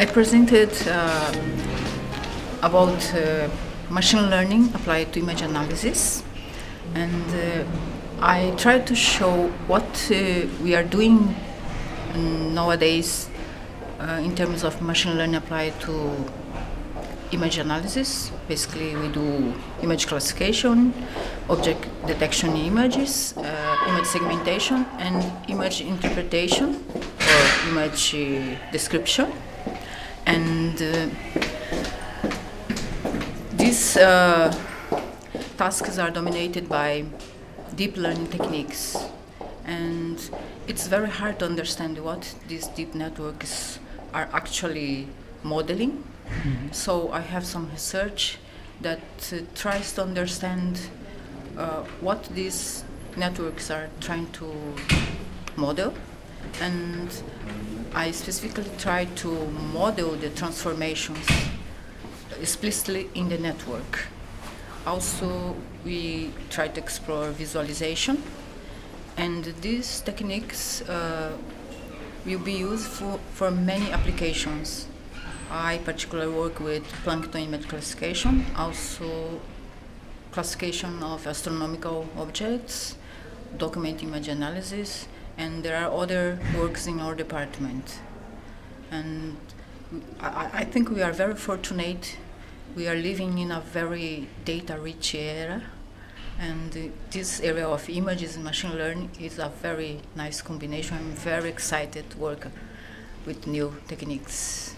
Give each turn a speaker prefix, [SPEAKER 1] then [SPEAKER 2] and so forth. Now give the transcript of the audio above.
[SPEAKER 1] I presented uh, about uh, machine learning applied to image analysis, and uh, I tried to show what uh, we are doing nowadays uh, in terms of machine learning applied to image analysis. Basically, we do image classification, object detection in images, uh, image segmentation, and image interpretation or image uh, description. And uh, these uh, tasks are dominated by deep learning techniques. And it's very hard to understand what these deep networks are actually modeling Mm-hmm. So I have some research that uh, tries to understand uh, what these networks are trying to model, and I specifically try to model the transformations explicitly in the network. Also, we try to explore visualization, and these techniques uh, will be used for, for many applications I particularly work with plankton image classification, also classification of astronomical objects, document image analysis, and there are other works in our department. And I, I think we are very fortunate. We are living in a very data-rich era, and this area of images and machine learning is a very nice combination. I'm very excited to work with new techniques.